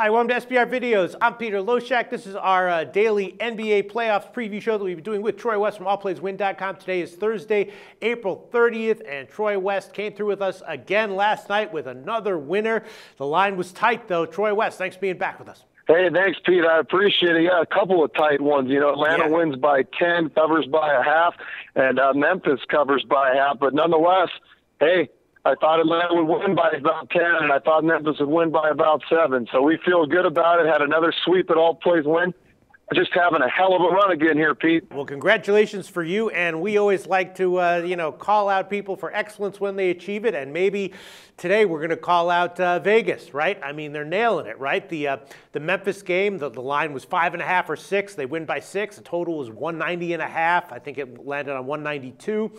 Hi, welcome to SBR Videos. I'm Peter Loshak. This is our uh, daily NBA playoffs preview show that we've been doing with Troy West from AllPlaysWin.com. Today is Thursday, April 30th, and Troy West came through with us again last night with another winner. The line was tight, though. Troy West, thanks for being back with us. Hey, thanks, Pete. I appreciate it. Yeah, a couple of tight ones. You know, Atlanta yeah. wins by 10, covers by a half, and uh, Memphis covers by a half. But nonetheless, hey, I thought Atlanta would win by about 10, and I thought Memphis would win by about 7. So we feel good about it. Had another sweep at AllPlaysWin. Just having a hell of a run again here, Pete. Well, congratulations for you. And we always like to, uh, you know, call out people for excellence when they achieve it. And maybe today we're going to call out uh, Vegas, right? I mean, they're nailing it, right? The uh, the Memphis game, the, the line was five and a half or six. They win by six. The total was 190 and a half. I think it landed on 192.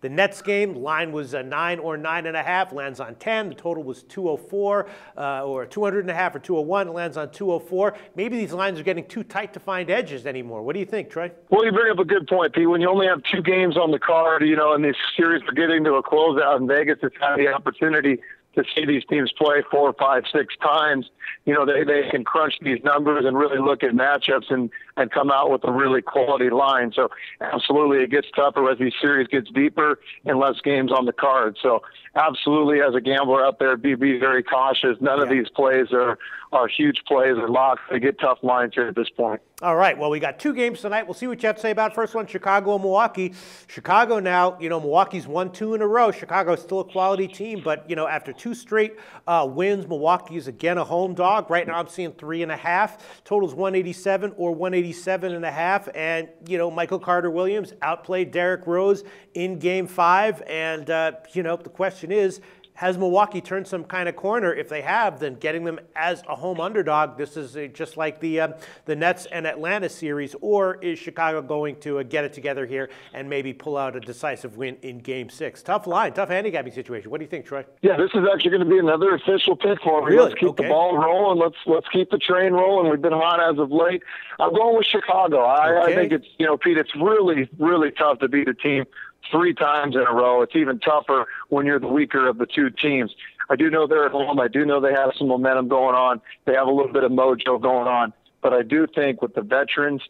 The Nets game line was a nine or nine and a half, lands on 10. The total was 204 uh, or 200 and a half or 201, it lands on 204. Maybe these lines are getting too tight to find edges anymore. What do you think, Troy? Well, you bring up a good point, Pete. When you only have two games on the card, you know, and this series are getting to a closeout in Vegas, it's had the opportunity to see these teams play four, five, six times, you know, they, they can crunch these numbers and really look at matchups and, and come out with a really quality line. So absolutely it gets tougher as these series gets deeper and less games on the card. So absolutely as a gambler out there, be, be very cautious. None yeah. of these plays are, are huge plays or locks. They get tough lines here at this point. All right. Well, we got two games tonight. We'll see what you have to say about first one, Chicago and Milwaukee. Chicago now, you know, Milwaukee's won two in a row. Chicago's still a quality team, but you know, after two straight uh, wins, Milwaukee is again a home dog. Right now, I'm seeing three and a half. Totals 187 or 187 and a half. And you know, Michael Carter Williams outplayed Derrick Rose in Game Five. And uh, you know, the question is has Milwaukee turned some kind of corner? If they have, then getting them as a home underdog, this is just like the uh, the Nets and Atlanta series, or is Chicago going to uh, get it together here and maybe pull out a decisive win in Game Six? Tough line, tough handicapping situation. What do you think, Troy? Yeah, this is actually going to be another official pick for me. Really? Let's keep okay. the ball rolling. Let's let's keep the train rolling. We've been hot as of late. I'm going with Chicago. I, okay. I think it's you know, Pete. It's really really tough to beat a team three times in a row. It's even tougher when you're the weaker of the two teams. I do know they're at home. I do know they have some momentum going on. They have a little bit of mojo going on. But I do think with the veterans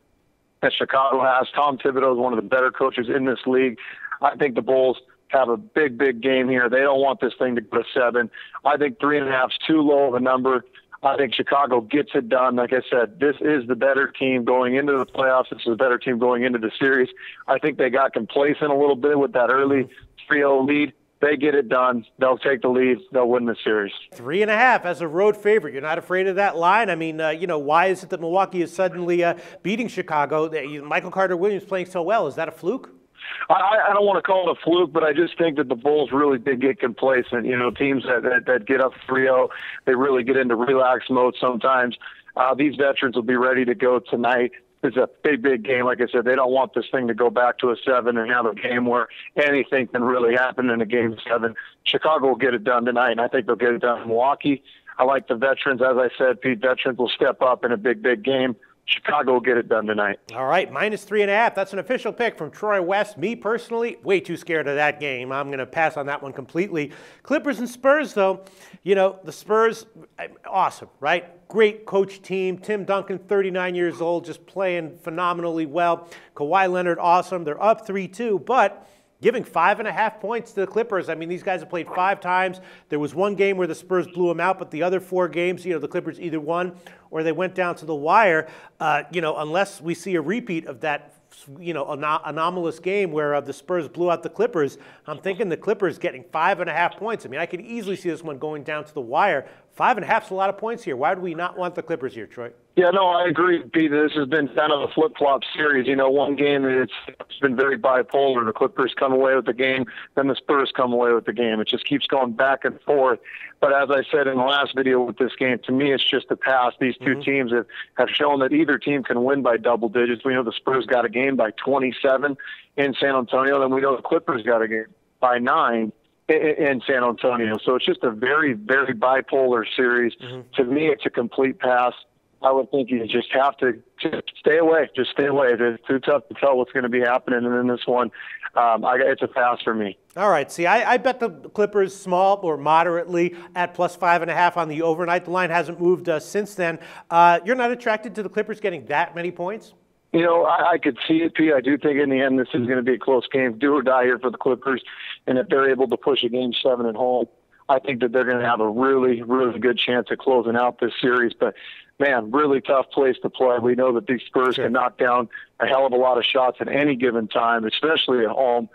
that Chicago has, Tom Thibodeau is one of the better coaches in this league. I think the Bulls have a big, big game here. They don't want this thing to go to seven. I think three and a half is too low of a number. I think Chicago gets it done. Like I said, this is the better team going into the playoffs. This is the better team going into the series. I think they got complacent a little bit with that early 3-0 lead. They get it done. They'll take the lead. They'll win the series. Three and a half as a road favorite. You're not afraid of that line? I mean, uh, you know, why is it that Milwaukee is suddenly uh, beating Chicago? Michael Carter Williams playing so well. Is that a fluke? I, I don't want to call it a fluke, but I just think that the Bulls really did get complacent. You know, teams that that, that get up 3-0, they really get into relax mode sometimes. Uh, these veterans will be ready to go tonight. It's a big, big game. Like I said, they don't want this thing to go back to a seven and have a game where anything can really happen in a game seven. Chicago will get it done tonight, and I think they'll get it done in Milwaukee. I like the veterans. As I said, Pete, veterans will step up in a big, big game. Chicago will get it done tonight. All right, minus three and a half. That's an official pick from Troy West. Me personally, way too scared of that game. I'm going to pass on that one completely. Clippers and Spurs, though, you know, the Spurs, eh, awesome, right? Great coach team. Tim Duncan, 39 years old, just playing phenomenally well. Kawhi Leonard, awesome. They're up 3 2, but giving five and a half points to the Clippers. I mean, these guys have played five times. There was one game where the Spurs blew them out, but the other four games, you know, the Clippers either won or they went down to the wire. Uh, you know, unless we see a repeat of that you know, anom- anomalous game where uh, the Spurs blew out the Clippers. I'm thinking the Clippers getting five and a half points. I mean, I could easily see this one going down to the wire. Five and a half is a lot of points here. Why do we not want the Clippers here, Troy? Yeah, no, I agree, Pete. This has been kind of a flip flop series. You know, one game it's, it's been very bipolar. The Clippers come away with the game, then the Spurs come away with the game. It just keeps going back and forth. But as I said in the last video with this game, to me, it's just a pass. These 2 mm-hmm. teams have, have shown that either team can win by double digits. We know the Spurs got a game by 27 in San Antonio, then we know the Clippers got a game by nine in San Antonio. So it's just a very, very bipolar series. Mm-hmm. To me, it's a complete pass. I would think you just have to just stay away. Just stay away. It's too tough to tell what's going to be happening. And then this one, um, I, it's a pass for me. All right. See, I, I, bet the Clippers small or moderately at plus five and a half on the overnight. The line hasn't moved uh, since then. Uh, you're not attracted to the Clippers getting that many points? You know, I, I could see it, P. I do think in the end this is going to be a close game, do or die here for the Clippers. And if they're able to push a game seven at home, I think that they're going to have a really, really good chance at closing out this series. But man, really tough place to play. We know that these Spurs sure. can knock down a hell of a lot of shots at any given time, especially at home.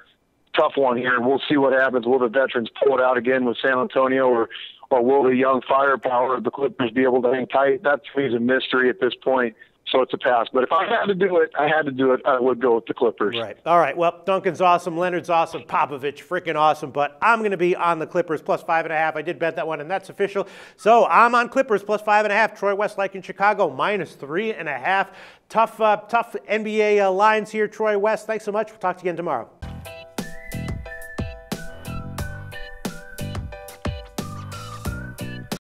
Tough one here. We'll see what happens. Will the veterans pull it out again with San Antonio, or or will the young firepower of the Clippers be able to hang tight? That to me is a mystery at this point so it's a pass. But if I had to do it, I had to do it. I would go with the Clippers. Right. All right. Well, Duncan's awesome. Leonard's awesome. Popovich, freaking awesome. But I'm going to be on the Clippers plus five and a half. I did bet that one, and that's official. So I'm on Clippers plus five and a half. Troy Westlake in Chicago minus three and a half. Tough, uh, tough NBA uh, lines here. Troy West. Thanks so much. We'll talk to you again tomorrow.